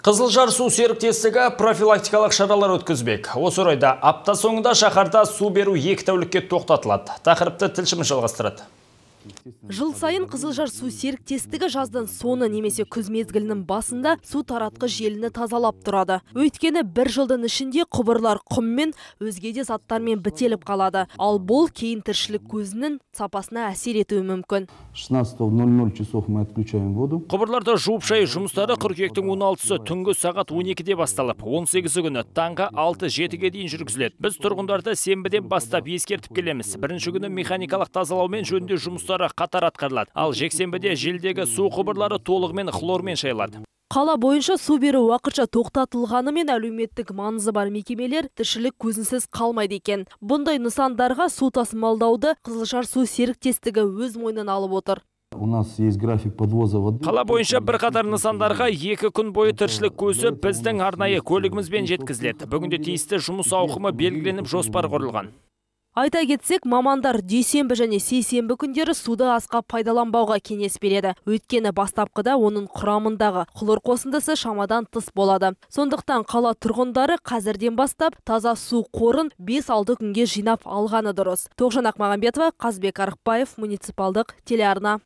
Қызылжар су серіктестігі профилактикалық шаралар өткізбек. Осы орайда апта соңында шаһарда су беру екі тәулікке тоқтатылады. Тақырыпты тілшіміз жалғастырады. Жыл сайын Қызылжар су серіктестігі жаздан соны немесе күз мезгілінің басында су таратқы желіні тазалап тұрады. Өйткені бір жылдың ішінде құбырлар құммен, өзге де заттармен бітеліп қалады. Ал бұл кейін тіршілік көзінің сапасына әсер етуі мүмкін. 16.00 часов мы отключаем воду. Құбырларды жуып шайы жұмыстары қыркүйектің 16-сы түнгі сағат 12-де басталып, 18 күні таңғы 6-7-ге дейін жүргізіледі. Біз тұрғындарды сенбіден бастап ескертіп келеміз. Бірінші күні механикалық тазалаумен жөнде жұмыстары қатар атқарылады. Ал жексенбіде желдегі су құбырлары толығымен хлормен шайылады. Қала бойынша су беру уақытша тоқтатылғанымен әлеуметтік маңызы бар мекемелер тіршілік көзінсіз қалмайды екен. Бұндай нысандарға су тасымалдауды Қызылжар су серіктестігі өз мойнына алып отыр. У нас есть график подвоза воды. Қала бойынша бірқатар нысандарға екі күн бойы тіршілік көзі біздің арнайы көлігімізбен жеткізіледі. Бүгінде тиісті жұмыс ауқымы белгіленіп жоспар құрылған. Айта кетсек, мамандар дүйсенбі және сейсенбі күндері суды асқа пайдаланбауға кеңес береді. Өйткені бастапқыда оның құрамындағы хлор қосындысы шамадан тыс болады. Сондықтан қала тұрғындары қазірден бастап таза су қорын 5-6 күнге жинап алғаны дұрыс. Тоғжан Ақмағамбетова, Қазбек Арықбаев, муниципалдық телеарна.